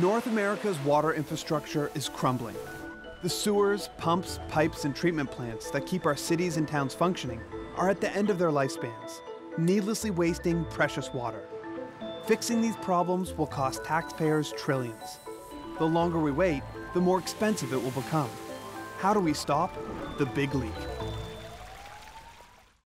North America's water infrastructure is crumbling. The sewers, pumps, pipes, and treatment plants that keep our cities and towns functioning are at the end of their lifespans, needlessly wasting precious water. Fixing these problems will cost taxpayers trillions. The longer we wait, the more expensive it will become. How do we stop the big leak?